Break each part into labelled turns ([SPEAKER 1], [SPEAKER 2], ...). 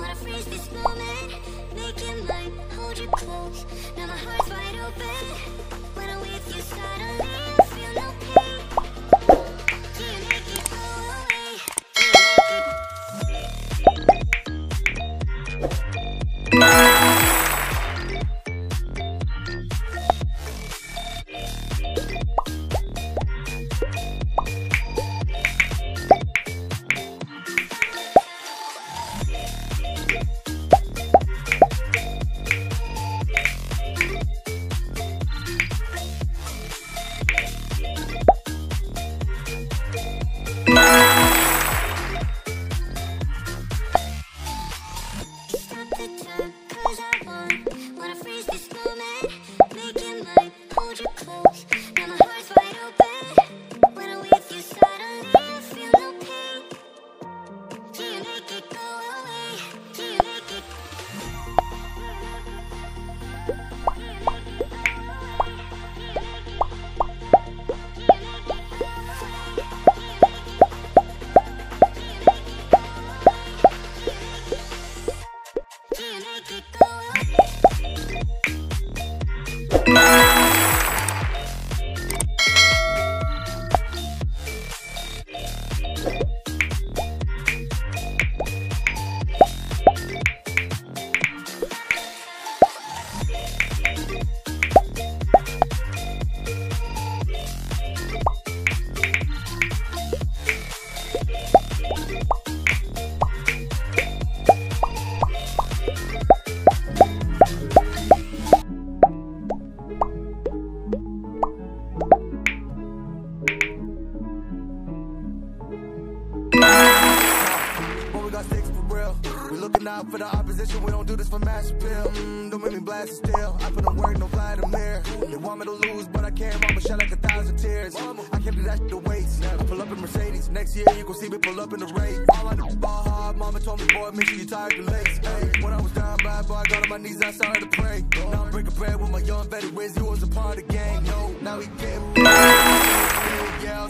[SPEAKER 1] Wanna freeze this moment, make it mine, hold you close. Now my heart's wide open. When I'm with you, suddenly
[SPEAKER 2] got sticks for real. We looking out for the opposition, we don't do this for mass appeal. Mm, don't make me blast it still. I put in work, no mirror. They want me to lose, but I can't. Mama shed like a thousand tears. I can't do that shit to waste. I pull up in Mercedes. Next year, you gon' see me pull up in the race. All I do ball hard. Mama told me, boy, make sure you tired the legs. Hey, when I was down bad, boy, I got on my knees, I started to pray. Now I'm breaking bread with my young Betty Wiz. He was a part of the gang. No, now he getting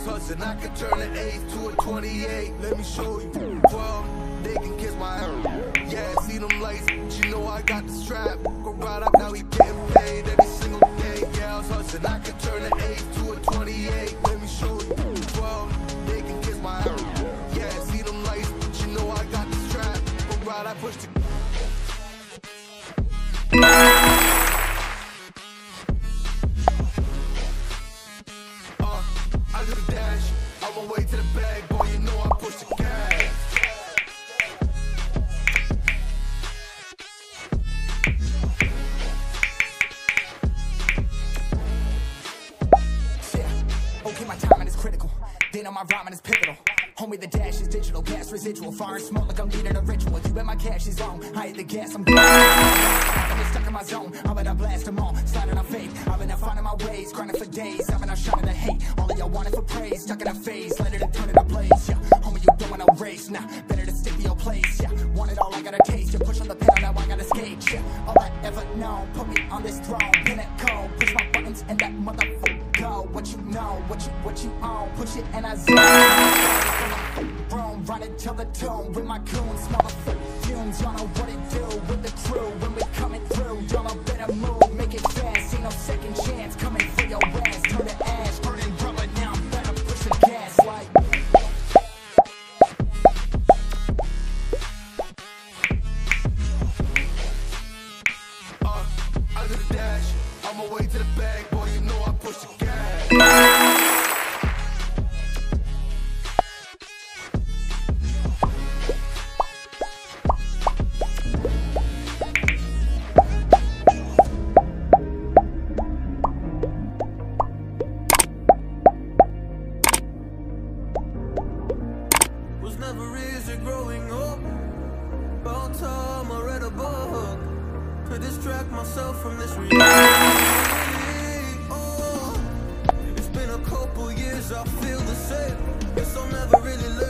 [SPEAKER 2] was hustling. I could turn an 8 to a 28. Let me show you. 12, they can kiss my ass. Yeah, see them lights, but you know I got the strap. Go right up, now he getting paid every single day. Yeah, I was hustling. I could turn an 8 to a 28. Let me show you. 12, they can kiss my ass. Yeah, see them lights, but you know I got the strap. Go right, I push the. My
[SPEAKER 3] rhyming is pivotal. Homie, the dash is digital, gas residual. Fire and smoke like I'm leading a ritual. You bet my cash is on. I hit the gas, I'm been stuck in my zone. I'm gonna blast them all. Sliding on faith. I've been out finding my ways, grinding for days. I've been out shining the hate. All of y'all wanted for praise. Stuck in a phase, let it turn it a blaze. Yeah, homie, you don't want to race. Nah, better to stick to your place. Yeah, want it all, I gotta taste. You push on the pedal, now I gotta skate. Yeah, all I ever known. Put me on this throne. Pinnacle. Push my buttons and that motherfucker. What you know, what you, what you own. Push it and I zoom. Room, running till the tomb with my goons. Smell fumes. Y'all know what it do with the crew. When we coming through, y'all know better move. Make it fast. Ain't no second chance. Coming for your ass. Turn to ash. Burning rubber now. I'm Better push the gas like.
[SPEAKER 2] Uh, I do the dash. On my way to the bag, boy, you know I push the gas.
[SPEAKER 4] Myself from this reality. I feel the same. Guess I'll never really learn.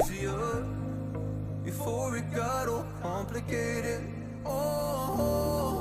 [SPEAKER 4] easier before it got all complicated. Oh.